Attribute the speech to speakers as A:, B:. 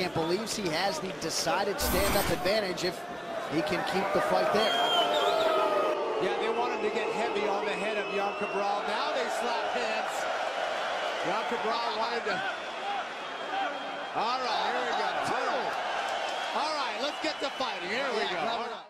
A: Can't believes he has the decided stand-up advantage if he can keep the fight there.
B: Yeah, they wanted to get heavy on the head of Yan Cabral. Now they slap hands. Yan Cabral wanted to... All right, here we go. All right, let's get to fighting. Here we go.